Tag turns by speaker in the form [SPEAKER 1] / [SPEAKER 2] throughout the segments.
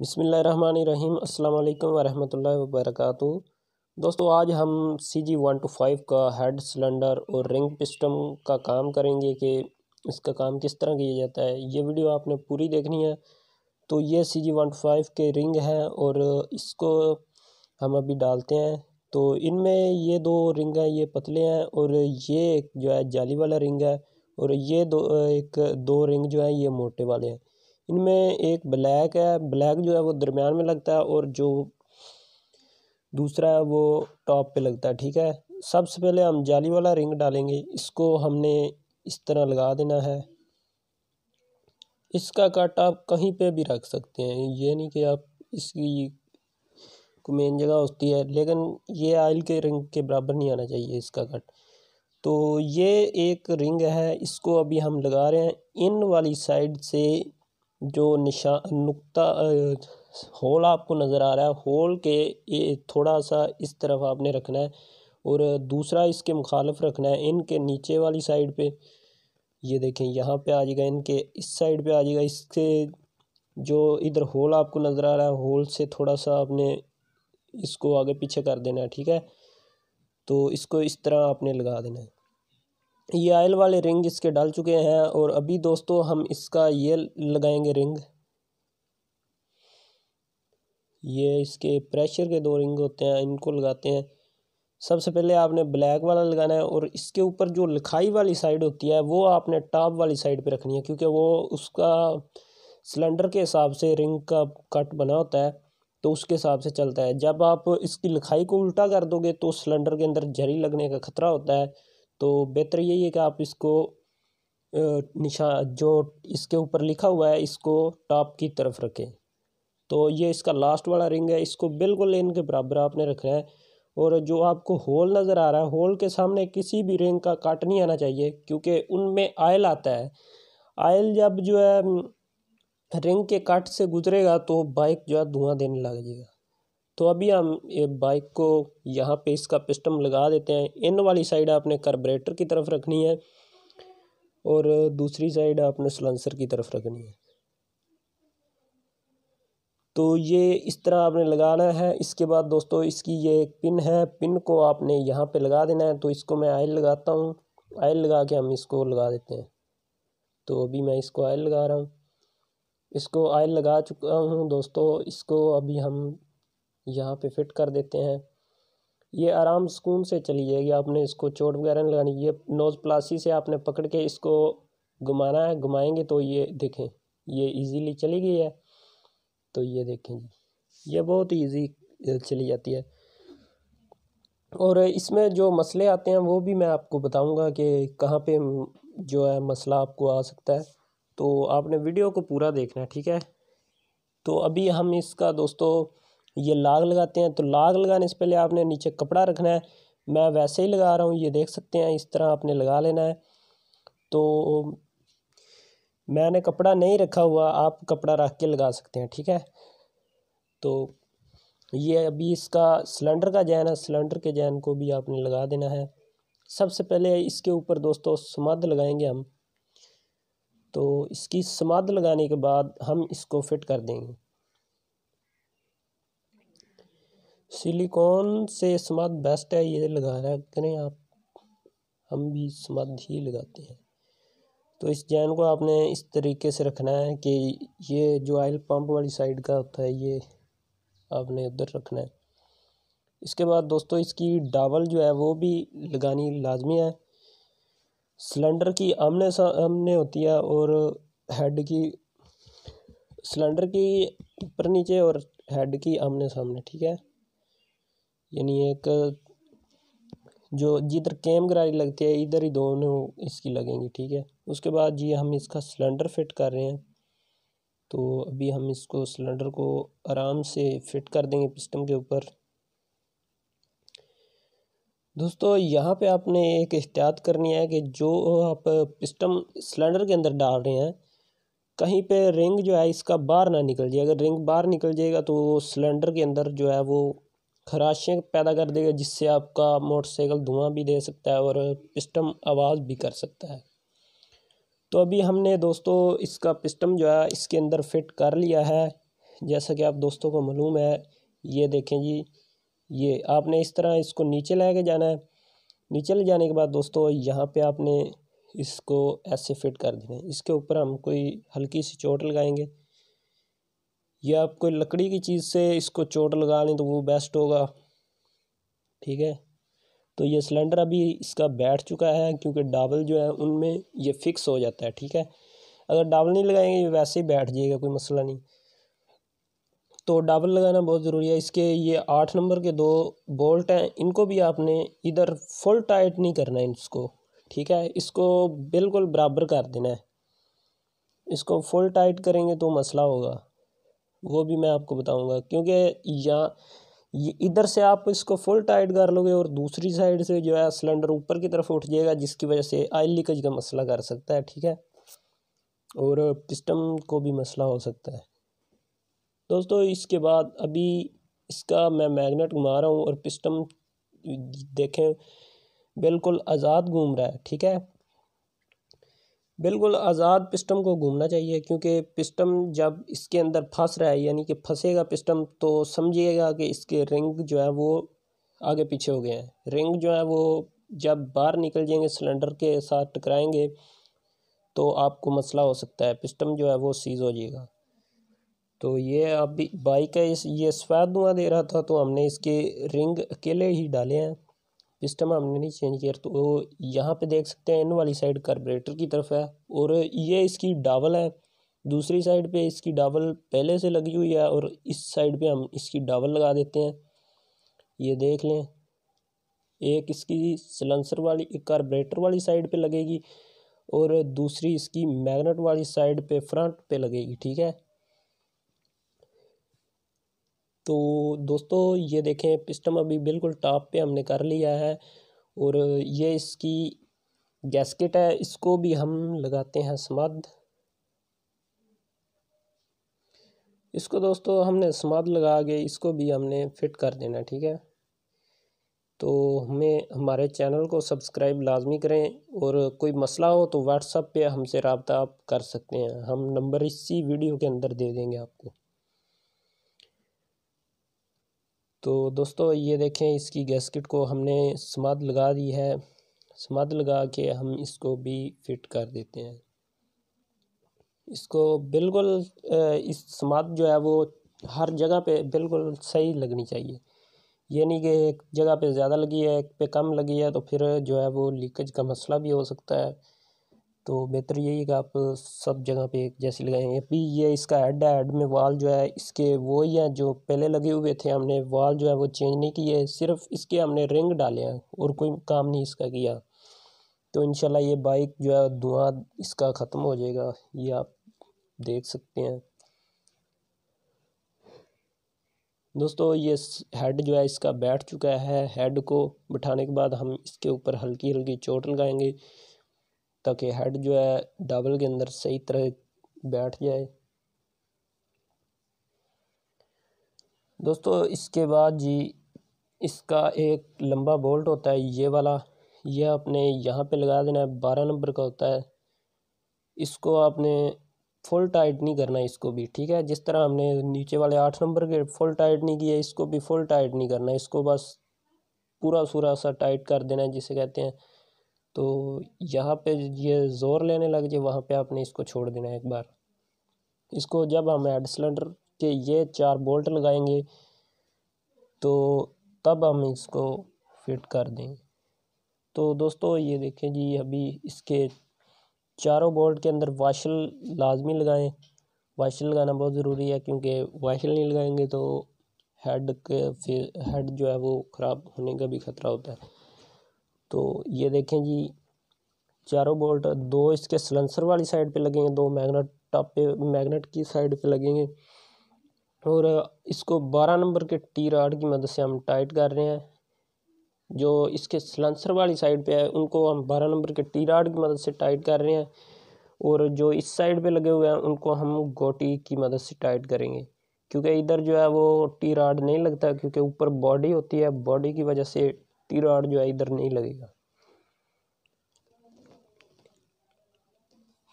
[SPEAKER 1] बिसमीम अल्लाम वरहमल वबरक दोस्तों, आज हम C G one two five का हेड सिलेंडर और रिंग पिस्टम का काम करेंगे कि इसका काम किस तरह किया जाता है। ये वीडियो आपने पूरी देखनी है तो ये C G one two five के रिंग हैं और इसको हम अभी डालते हैं। तो इनमें ये दो रिंग हैं, ये पतले हैं और ये जो है जाली वाला रिंग है और ये दो, एक दो रिंग जो है, ये मोटे वाले हैं। इनमें एक ब्लैक है, ब्लैक जो है वो दरमियान में लगता है और जो दूसरा है वो टॉप पे लगता है, ठीक है? सबसे पहले हम जाली वाला रिंग डालेंगे, इसको हमने इस तरह लगा देना है। इसका कट आप कहीं पे भी रख सकते हैं, ये नहीं कि आप इसकी को मेन जगह होती है, लेकिन ये आयल के रिंग के बराबर नहीं आना चाहिए इसका कट। तो ये एक रिंग है, इसको अभी हम लगा रहे हैं, इन वाली साइड से जो निशा, नुक्ता होल आपको नज़र आ रहा है। होल के ये थोड़ा सा इस तरफ़ आपने रखना है और दूसरा इसके मुखालफ रखना है इनके नीचे वाली साइड पे। ये देखें, यहाँ पे आ जाएगा इनके, इस साइड पे आ जाएगा इसके जो इधर होल आपको नज़र आ रहा है, होल से थोड़ा सा आपने इसको आगे पीछे कर देना है, ठीक है? तो इसको इस तरह आपने लगा देना है। ये आयल वाले रिंग इसके डाल चुके हैं और अभी दोस्तों हम इसका ये लगाएँगे रिंग। ये इसके प्रेशर के दो रिंग होते हैं, इनको लगाते हैं। सबसे पहले आपने ब्लैक वाला लगाना है और इसके ऊपर जो लिखाई वाली साइड होती है, वो आपने टॉप वाली साइड पे रखनी है, क्योंकि वो उसका सिलेंडर के हिसाब से रिंग का कट बना होता है तो उसके हिसाब से चलता है। जब आप इसकी लिखाई को उल्टा कर दोगे तो सिलेंडर के अंदर जरी लगने का खतरा होता है। तो बेहतर यही है कि आप इसको निशा, जो इसके ऊपर लिखा हुआ है, इसको टॉप की तरफ़ रखें। तो ये इसका लास्ट वाला रिंग है, इसको बिल्कुल इनके बराबर आपने रखना है। और जो आपको होल नज़र आ रहा है, होल के सामने किसी भी रिंग का काट नहीं आना चाहिए, क्योंकि उनमें आयल आता है। आयल जब जो है, रिंग के काट से गुजरेगा तो बाइक जो है धुआँ देने लग जाएगा तो अभी हम ये बाइक को यहाँ पे इसका पिस्टम लगा देते हैं। इन वाली साइड आपने कार्बोरेटर की तरफ़ रखनी है और दूसरी साइड आपने सलेंसर की तरफ़ रखनी है। तो ये इस तरह आपने लगाना है। इसके बाद दोस्तों इसकी ये एक पिन है। पिन को आपने यहाँ पे लगा देना है। तो इसको मैं आयल लगाता हूँ। आयल लगा के हम इसको लगा देते हैं। तो अभी मैं इसको आयल लगा रहा हूँ। इसको आयल लगा चुका हूँ दोस्तों। इसको अभी हम यहाँ पे फिट कर देते हैं। ये आराम सुकून से चली जाएगी। आपने इसको चोट वगैरह नहीं लगानी। ये नोज़ प्लासी से आपने पकड़ के इसको घुमाना है, घुमाएँगे तो ये देखें, ये इजीली चली गई है तो ये देखें जी, ये बहुत ईजी चली जाती है। और इसमें जो मसले आते हैं, वो भी मैं आपको बताऊँगा कि कहाँ पे जो है मसला आपको आ सकता है। तो आपने वीडियो को पूरा देखना है, ठीक है? तो अभी हम इसका दोस्तों ये लाग लगाते हैं तो लाग लगाने से पहले आपने नीचे कपड़ा रखना है। मैं वैसे ही लगा रहा हूँ, ये देख सकते हैं, इस तरह आपने लगा लेना है। तो मैंने कपड़ा नहीं रखा हुआ, आप कपड़ा रख के लगा सकते हैं, ठीक है? तो ये अभी इसका सिलेंडर का जैन है, सिलेंडर के जैन को भी आपने लगा देना है। सबसे पहले इसके ऊपर दोस्तों समाध लगाएँगे हम। तो इसकी समाध लगाने के बाद हम इसको फिट कर देंगे। सिलिकॉन से स्मद बेस्ट है, ये लगा करें आप, हम भी स्मद ही लगाते हैं। तो इस जैन को आपने इस तरीके से रखना है कि ये जो ऑयल पंप वाली साइड का होता है, ये आपने उधर रखना है। इसके बाद दोस्तों, इसकी डावल जो है, वो भी लगानी लाजमी है। सिलेंडर की आमने सामने होती है और हेड की, सिलेंडर की ऊपर नीचे और हेड की आमने सामने, ठीक है? यानी एक, जो जिधर कैम गरारी लगती है, इधर ही दोनों इसकी लगेंगी, ठीक है? उसके बाद जी हम इसका सिलेंडर फिट कर रहे हैं। तो अभी हम इसको सिलेंडर को आराम से फिट कर देंगे पिस्टन के ऊपर। दोस्तों, यहाँ पे आपने एक एहतियात करनी है कि जो आप पिस्टम सिलेंडर के अंदर डाल रहे हैं, कहीं पे रिंग जो है इसका बाहर ना निकल जाए। अगर रिंग बाहर निकल जाएगा तो सिलेंडर के अंदर जो है वो खराशें पैदा कर देगा, जिससे आपका मोटरसाइकिल धुआँ भी दे सकता है और पिस्टम आवाज़ भी कर सकता है। तो अभी हमने दोस्तों इसका पिस्टम जो है, इसके अंदर फिट कर लिया है। जैसा कि आप दोस्तों को मालूम है, ये देखें जी, ये आपने इस तरह इसको नीचे लेके जाना है। नीचे ले जाने के बाद दोस्तों, यहाँ पे आपने इसको ऐसे फिट कर देना है। इसके ऊपर हम कोई हल्की सी चोट लगाएँगे। या आप कोई लकड़ी की चीज़ से इसको चोट लगा लें तो वो बेस्ट होगा। ठीक है? तो ये सिलेंडर अभी इसका बैठ चुका है क्योंकि डाबल जो है उनमें ये फिक्स हो जाता है। ठीक है? अगर डाबल नहीं लगाएँगे, ये वैसे ही बैठ जाएगा, कोई मसला नहीं। तो डाबल लगाना बहुत ज़रूरी है। इसके ये आठ नंबर के दो बोल्ट हैं, इनको भी आपने इधर फुल टाइट नहीं करना है इसको। ठीक है? इसको बिल्कुल बराबर कर देना है। इसको फुल टाइट करेंगे तो मसला होगा। वो भी मैं आपको बताऊँगा, क्योंकि यहाँ इधर से आप इसको फुल टाइट कर लोगे और दूसरी साइड से जो है सिलेंडर ऊपर की तरफ़ उठ जाएगा, जिसकी वजह से आयल लीकेज का मसला कर सकता है, ठीक है? और पिस्टम को भी मसला हो सकता है। दोस्तों, इसके बाद अभी इसका मैं मैग्नेट घुमा रहा हूँ और पिस्टम देखें, बिल्कुल आज़ाद घूम रहा है, ठीक है? बिल्कुल आज़ाद पिस्टम को घूमना चाहिए, क्योंकि पिस्टम जब इसके अंदर फंस रहा है, यानी कि फंसेगा पिस्टम तो समझिएगा कि इसके रिंग जो है वो आगे पीछे हो गए हैं। रिंग जो है वो जब बाहर निकल जाएँगे, सिलेंडर के साथ टकराएँगे तो आपको मसला हो सकता है, पिस्टम जो है वो सीज़ हो जाएगा। तो ये अभी बाइक का इस, ये सफ़ेद धुआँ दे रहा था तो हमने इसके रिंग अकेले ही डाले हैं। सिस्टम हमने नहीं चेंज किया तो यहाँ पे देख सकते हैं, इन वाली साइड कार्बोरेटर की तरफ़ है, और ये इसकी डाबल है। दूसरी साइड पे इसकी डाबल पहले से लगी हुई है, और इस साइड पे हम इसकी डाबल लगा देते हैं। ये देख लें, एक इसकी सलेंसर वाली, एक कार्बोरेटर वाली साइड पे लगेगी, और दूसरी इसकी मैग्नेट वाली साइड पे फ्रंट पे लगेगी, ठीक है? तो दोस्तों, ये देखें, पिस्टम अभी बिल्कुल टॉप पे हमने कर लिया है और ये इसकी गैसकेट है, इसको भी हम लगाते हैं समद। इसको दोस्तों हमने समद लगा के इसको भी हमने फिट कर देना, ठीक है? तो हमें, हमारे चैनल को सब्सक्राइब लाजमी करें और कोई मसला हो तो व्हाट्सअप पे हमसे रबता आप कर सकते हैं। हम नंबर इसी वीडियो के अंदर दे देंगे आपको। तो दोस्तों, ये देखें, इसकी गैसकिट को हमने समाद लगा दी है। समाद लगा के हम इसको भी फिट कर देते हैं। इसको बिल्कुल इस समाद जो है वो हर जगह पे बिल्कुल सही लगनी चाहिए। ये नहीं कि एक जगह पे ज़्यादा लगी है, एक पे कम लगी है तो फिर जो है वो लीकेज का मसला भी हो सकता है। तो बेहतर यही है कि आप सब जगह पे एक जैसी लगाएँगे अभी ये इसका हेड है हेड में वाल जो है, इसके वो ही हैं जो पहले लगे हुए थे। हमने वाल जो है वो चेंज नहीं किए सिर्फ़ इसके हमने रिंग डाले हैं और कोई काम नहीं इसका किया। तो इनशाला ये बाइक जो है, धुआँ इसका ख़त्म हो जाएगा, ये आप देख सकते हैं। दोस्तों, ये हेड जो है, इसका बैठ चुका है। हेड को बिठाने के बाद हम इसके ऊपर हल्की हल्की चोट लगाएँगे। ताकि हेड जो है डबल के अंदर सही तरह बैठ जाए। दोस्तों, इसके बाद जी इसका एक लंबा बोल्ट होता है, ये वाला। ये आपने यहाँ पे लगा देना है, बारह नंबर का होता है। इसको आपने फुल टाइट नहीं करना, इसको भी, ठीक है? जिस तरह हमने नीचे वाले आठ नंबर के फुल टाइट नहीं किया इसको भी फुल टाइट नहीं करना। इसको बस पूरा सूरा सा टाइट कर देना है, जिसे कहते हैं तो यहाँ पे ये ज़ोर लेने लग जाए, वहाँ पे आपने इसको छोड़ देना है एक बार। इसको जब हम हेड सिलेंडर के ये चार बोल्ट लगाएँगे तो तब हम इसको फिट कर दें तो दोस्तों, ये देखें जी, अभी इसके चारों बोल्ट के अंदर वाशल लाजमी लगाएँ। वाशल लगाना बहुत ज़रूरी है, क्योंकि वाशल नहीं लगाएँगे तो हेड के फिर हेड जो है वो ख़राब होने का भी ख़तरा होता है। तो ये देखें जी, चारों बोल्ट दो इसके सलेंसर वाली साइड पे लगेंगे, दो मैग्नेट टॉप पे, मैग्नेट की साइड पे लगेंगे। और इसको बारह नंबर के टी राड की मदद से हम टाइट कर रहे हैं। जो इसके सलेंसर वाली साइड पे है, उनको हम बारह नंबर के टी राड की मदद से टाइट कर रहे हैं। और जो इस साइड पे लगे हुए हैं, उनको हम गोटी की मदद से टाइट करेंगे। क्योंकि इधर जो है, वो टी राड नहीं लगता, क्योंकि ऊपर बॉडी होती है, बॉडी की वजह से रॉड जो है इधर नहीं लगेगा।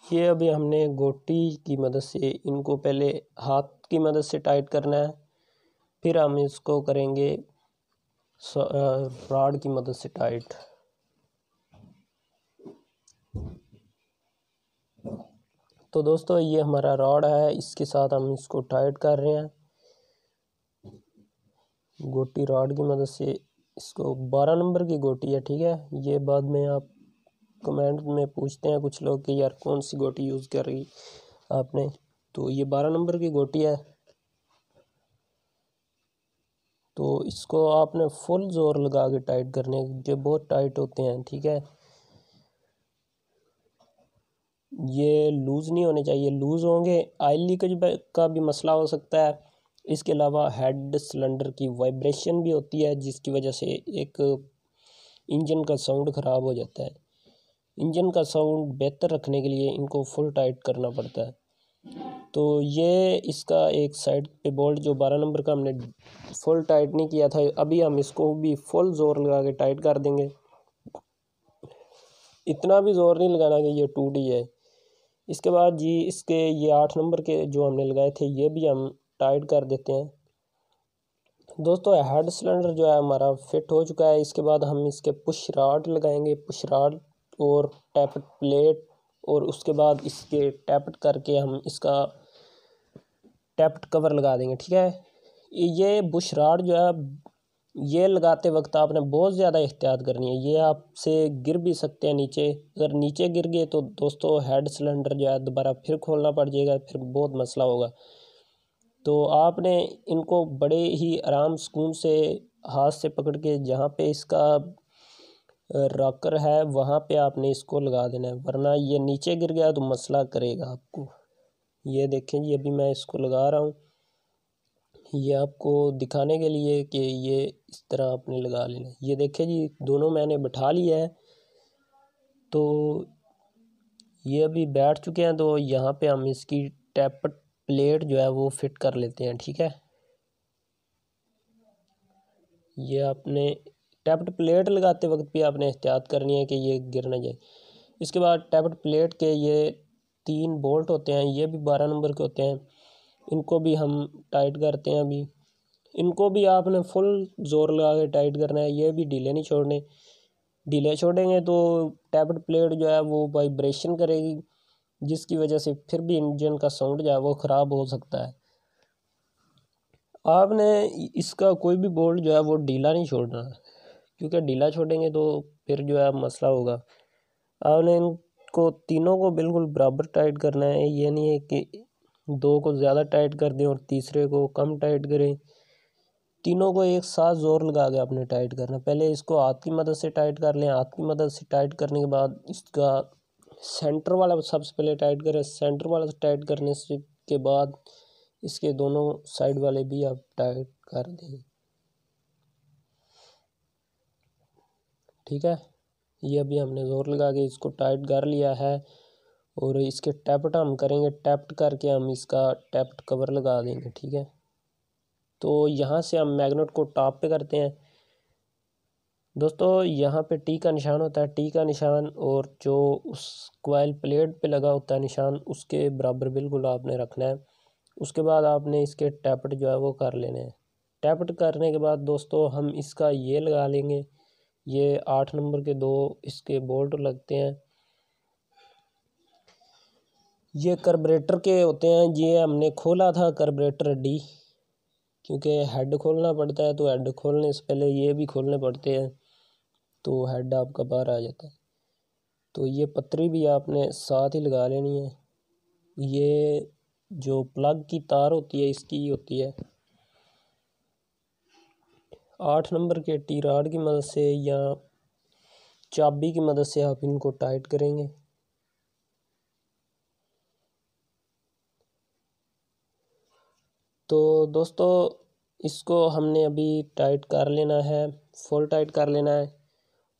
[SPEAKER 1] ये अभी हमने गोटी की मदद से, इनको पहले हाथ की मदद से टाइट करना है। फिर हम इसको करेंगे रॉड की मदद से टाइट तो दोस्तों, ये हमारा रॉड है, इसके साथ हम इसको टाइट कर रहे हैं। गोटी रॉड की मदद से इसको बारह नंबर की गोटी है, ठीक है? ये बाद में आप कमेंट में पूछते हैं कुछ लोग कि यार कौन सी गोटी यूज़ कर रही आपने? तो ये बारह नंबर की गोटी है। तो इसको आपने फुल ज़ोर लगा के टाइट करने जो बहुत टाइट होते हैं, ठीक है? ये लूज़ नहीं होने चाहिए। लूज़ होंगे आयल लीकेज का भी मसला हो सकता है। इसके अलावा हेड सिलेंडर की वाइब्रेशन भी होती है, जिसकी वजह से एक इंजन का साउंड ख़राब हो जाता है। इंजन का साउंड बेहतर रखने के लिए इनको फुल टाइट करना पड़ता है। तो ये इसका एक साइड पे बोल्ट जो बारह नंबर का हमने फुल टाइट नहीं किया था, अभी हम इसको भी फुल ज़ोर लगा के टाइट कर देंगे। इतना भी ज़ोर नहीं लगाना कि ये टूट ही जाए। इसके बाद जी, इसके ये आठ नंबर के जो हमने लगाए थे, ये भी हम टाइट कर देते हैं। दोस्तों हेड सिलेंडर जो है हमारा फिट हो चुका है। इसके बाद हम इसके पुश राड लगाएँगे। पुश राड और टैपट प्लेट और उसके बाद इसके टैपट करके हम इसका टैपट कवर लगा देंगे, ठीक है? ये बुश राड जो है, ये लगाते वक्त आपने बहुत ज़्यादा एहतियात करनी है। ये आपसे गिर भी सकते हैं नीचे। अगर नीचे गिर गए तो दोस्तों हेड सिलेंडर जो है दोबारा फिर खोलना पड़ जाएगा, फिर बहुत मसला होगा। तो आपने इनको बड़े ही आराम सुकून से, हाथ से पकड़ के जहाँ पे इसका रॉकर है, वहाँ पे आपने इसको लगा देना है। वरना ये नीचे गिर गया तो मसला करेगा आपको। ये देखें जी, अभी मैं इसको लगा रहा हूँ। ये आपको दिखाने के लिए कि ये इस तरह आपने लगा लेना ये देखें जी, दोनों मैंने बैठा लिया है। तो ये अभी बैठ चुके हैं तो यहाँ पे हम इसकी टैप प्लेट जो है वो फिट कर लेते हैं, ठीक है? ये आपने टैप्ड प्लेट लगाते वक्त भी आपने एहतियात करनी है कि ये गिर ना जाए। इसके बाद टैप्ड प्लेट के ये तीन बोल्ट होते हैं, ये भी बारह नंबर के होते हैं। इनको भी हम टाइट करते हैं अभी। इनको भी आपने फुल ज़ोर लगा के टाइट करना है, ये भी ढीले नहीं छोड़ने। ढीले छोड़ेंगे तो टैबलेट प्लेट जो है वो वाइब्रेशन करेगी। जिसकी वजह से फिर भी इंजन का साउंड जो है वो ख़राब हो सकता है। आपने इसका कोई भी बोल्ट जो है वो ढीला नहीं छोड़ना। क्योंकि ढीला छोड़ेंगे तो फिर जो है मसला होगा। आपने इनको तीनों को बिल्कुल बराबर टाइट करना है। ये नहीं है कि दो को ज़्यादा टाइट कर दें और तीसरे को कम टाइट करें। तीनों को एक साथ ज़ोर लगा के आपने टाइट करना। पहले इसको हाथ की मदद से टाइट कर लें। हाथ की मदद से टाइट करने के बाद इसका सेंटर वाला सबसे पहले टाइट करें, सेंटर वाला टाइट करने से के बाद इसके दोनों साइड वाले भी आप टाइट कर दें। ठीक है? ये अभी हमने ज़ोर लगा के इसको टाइट कर लिया है और इसके टैप्ट हम करेंगे, टैप्ट करके हम इसका टैप्ट कवर लगा देंगे, ठीक है? तो यहाँ से हम मैगनेट को टॉप पे करते हैं। दोस्तों, यहाँ पे टी का निशान होता है। टी का निशान और जो उस क्वाइल प्लेट पे लगा होता है निशान, उसके बराबर बिल्कुल आपने रखना है। उसके बाद आपने इसके टैपट जो है वो कर लेने हैं। टैपट करने के बाद दोस्तों, हम इसका ये लगा लेंगे। ये आठ नंबर के दो इसके बोल्ट लगते हैं। ये कार्बोरेटर के होते हैं। ये हमने खोला था कार्बोरेटर डी क्योंकि हेड खोलना पड़ता है तो हेड खोलने से पहले ये भी खोलने पड़ते हैं। तो हेड आपका बाहर आ जाता है। तो ये पतरी भी आपने साथ ही लगा लेनी है। ये जो प्लग की तार होती है, इसकी होती है। आठ नंबर के टी राड की मदद से या चाबी की मदद से आप इनको टाइट करेंगे। तो दोस्तों, इसको हमने अभी टाइट कर लेना है फुल टाइट कर लेना है।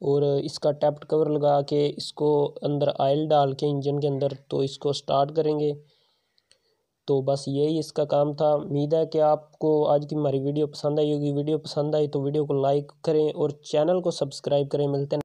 [SPEAKER 1] और इसका टैप्ट कवर लगा के इसको अंदर आयल डाल के इंजन के अंदर तो इसको स्टार्ट करेंगे। तो बस यही इसका काम था। उम्मीद है कि आपको आज की हमारी वीडियो पसंद आई होगी। वीडियो पसंद आई तो वीडियो को लाइक करें और चैनल को सब्सक्राइब करें। मिलते हैं।